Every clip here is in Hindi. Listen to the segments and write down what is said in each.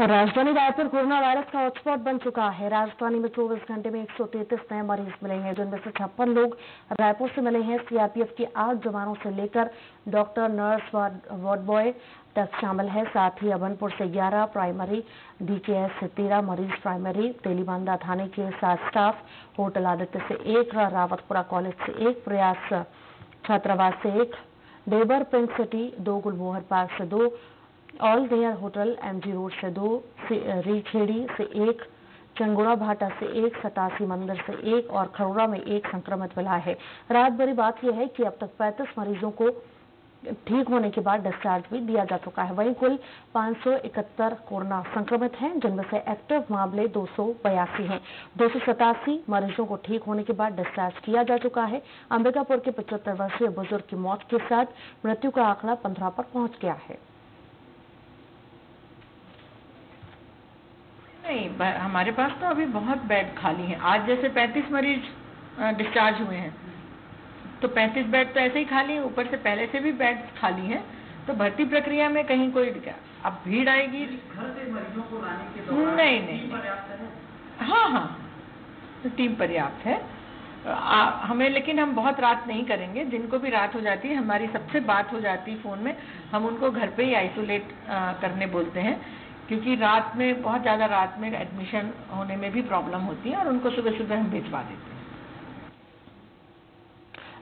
राजधानी रायपुर कोरोना वायरस का हॉटस्पॉट बन चुका है। राजधानी में 24 घंटे में 133 नए मरीज़ मिले हैं, जिनमें से छप्पन लोग रायपुर से मिले हैं। सीआरपीएफ के आठ जवानों से लेकर डॉक्टर, नर्स, वार्ड बॉय तक शामिल है। साथ ही अभनपुर से 11 प्राइमरी, डीकेएस से 13 मरीज़ प्राइमरी, तेलीबांदा थाने के सात स्टाफ, होटल आदित्य से एक, रावतपुरा कॉलेज से एक, प्रयास छात्रावास से एक डेबर पिंक सिटी दो गुलमोहर पार्क से दो ऑल देयर होटल एमजी रोड से दो रीखेड़ी से एक, चंगुड़ा भाटा से एक, सतासी मंदिर से एक और खरोड़ा में एक संक्रमित मिला है। रात भरी बात यह है कि अब तक 35 मरीजों को ठीक होने के बाद डिस्चार्ज भी दिया जा चुका है। वहीं कुल पाँच कोरोना संक्रमित हैं, जिनमें से एक्टिव मामले दो हैं। दो सौ सतासी मरीजों को ठीक होने के बाद डिस्चार्ज किया जा चुका है। अंबिकापुर के पचहत्तर वर्षीय बुज़ुर्ग की मौत के साथ मृत्यु का आंकड़ा पंद्रह पर पहुँच गया है। नहीं हमारे पास तो अभी बहुत बेड खाली हैं। आज जैसे 35 मरीज़ डिस्चार्ज हुए हैं। तो 35 बेड तो ऐसे ही खाली है ऊपर से पहले से भी बेड खाली हैं। तो भर्ती प्रक्रिया में कहीं कोई अब भीड़ आएगी। घर से मरीजों को लाने के दौरान नहीं। नहीं हाँ? हाँ तो टीम पर्याप्त है। आ, हमें लेकिन हम बहुत रात नहीं करेंगे। जिनको भी रात हो जाती है। हमारी सबसे बात हो जाती है फ़ोन में। हम उनको घर पे ही आइसोलेट करने बोलते हैं। क्योंकि रात में, बहुत ज़्यादा रात में एडमिशन होने में भी प्रॉब्लम होती है और उनको सुबह सुबह हम भिजवा देते हैं।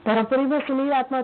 धर्मपुरी में सुनील आत्मा